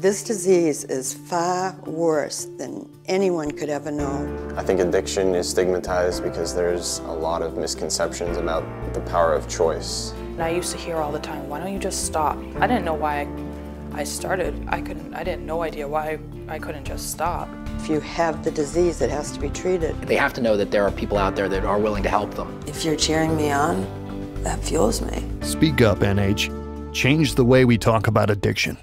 This disease is far worse than anyone could ever know. I think addiction is stigmatized because there's a lot of misconceptions about the power of choice. And I used to hear all the time, why don't you just stop? I didn't know why I started. I couldn't, I didn't no idea why I couldn't just stop. If you have the disease, it has to be treated. They have to know that there are people out there that are willing to help them. If you're cheering me on, that fuels me. Speak up, NH. Change the way we talk about addiction.